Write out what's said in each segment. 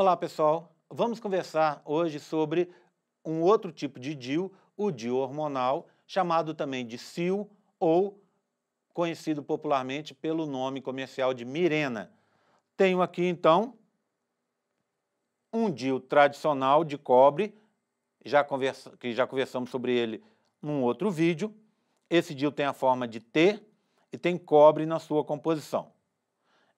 Olá, pessoal. Vamos conversar hoje sobre um outro tipo de DIU, o DIU hormonal, chamado também de SIL ou conhecido popularmente pelo nome comercial de Mirena. Tenho aqui, então, um DIU tradicional de cobre, já conversa, que já conversamos sobre ele num outro vídeo. Esse DIU tem a forma de T e tem cobre na sua composição.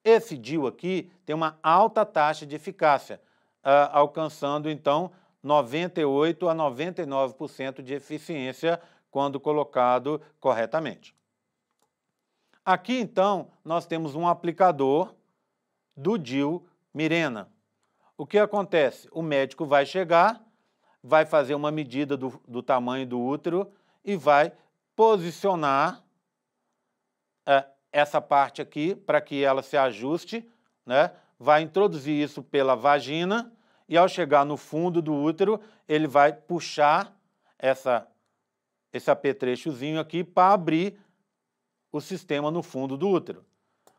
Esse DIU aqui tem uma alta taxa de eficácia, uh, alcançando então 98 a 99% de eficiência quando colocado corretamente. Aqui então nós temos um aplicador do DIU Mirena. O que acontece? O médico vai chegar, vai fazer uma medida do, do tamanho do útero e vai posicionar é, essa parte aqui para que ela se ajuste, né? vai introduzir isso pela vagina e ao chegar no fundo do útero, ele vai puxar essa, esse apetrechozinho aqui para abrir o sistema no fundo do útero.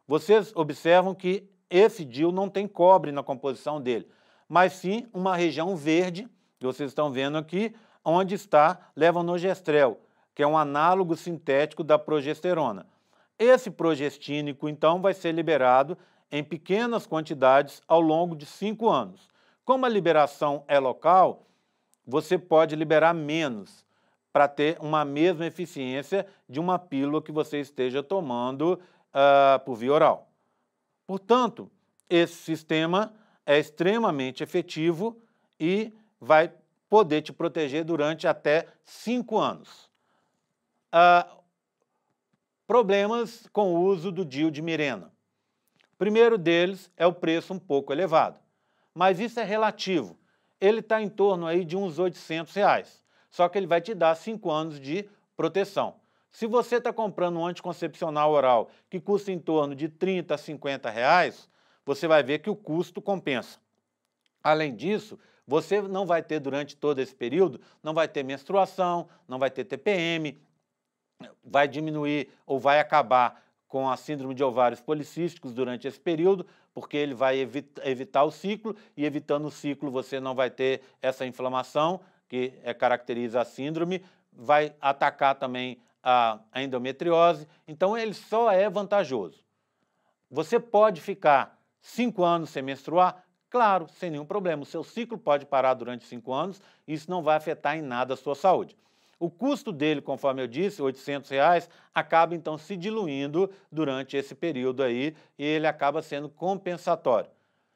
Vocês observam que esse DIL não tem cobre na composição dele, mas sim uma região verde, que vocês estão vendo aqui, onde está levonorgestrel, que é um análogo sintético da progesterona. Esse progestínico, então, vai ser liberado em pequenas quantidades ao longo de cinco anos. Como a liberação é local, você pode liberar menos para ter uma mesma eficiência de uma pílula que você esteja tomando uh, por via oral. Portanto, esse sistema é extremamente efetivo e vai poder te proteger durante até cinco anos. Uh, Problemas com o uso do DIU de Mirena. O primeiro deles é o preço um pouco elevado, mas isso é relativo. Ele está em torno aí de uns 800 reais, só que ele vai te dar 5 anos de proteção. Se você está comprando um anticoncepcional oral que custa em torno de 30 a 50 reais, você vai ver que o custo compensa. Além disso, você não vai ter durante todo esse período, não vai ter menstruação, não vai ter TPM, vai diminuir ou vai acabar com a síndrome de ovários policísticos durante esse período, porque ele vai evitar o ciclo e evitando o ciclo você não vai ter essa inflamação que é, caracteriza a síndrome, vai atacar também a, a endometriose, então ele só é vantajoso. Você pode ficar cinco anos sem menstruar? Claro, sem nenhum problema. O seu ciclo pode parar durante cinco anos, isso não vai afetar em nada a sua saúde. O custo dele, conforme eu disse, 800 reais, acaba então se diluindo durante esse período aí e ele acaba sendo compensatório.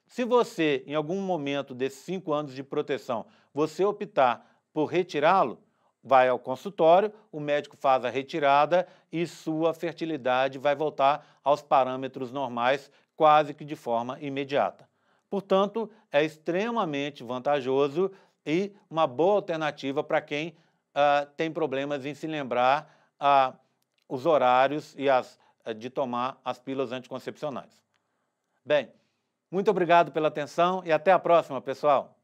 Se você, em algum momento desses cinco anos de proteção, você optar por retirá-lo, vai ao consultório, o médico faz a retirada e sua fertilidade vai voltar aos parâmetros normais quase que de forma imediata. Portanto, é extremamente vantajoso e uma boa alternativa para quem uh, tem problemas em se lembrar uh, os horários e as, uh, de tomar as pílulas anticoncepcionais. Bem, muito obrigado pela atenção e até a próxima, pessoal.